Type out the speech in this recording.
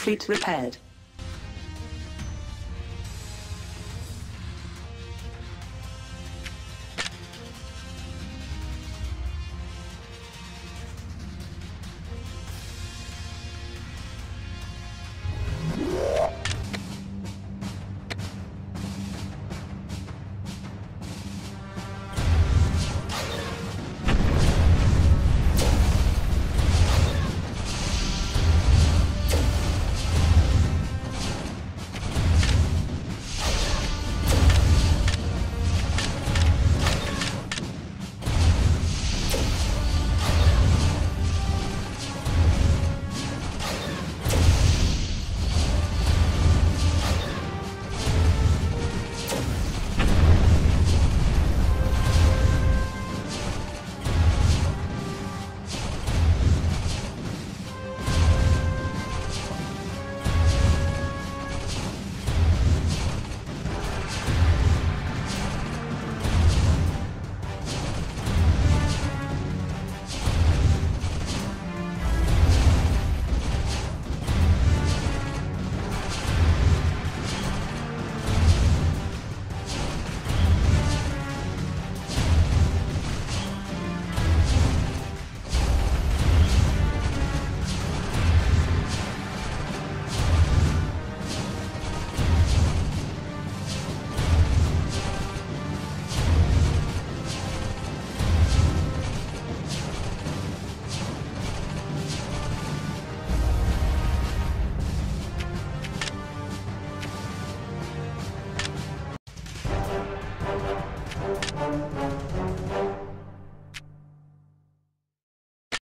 Fleet repaired.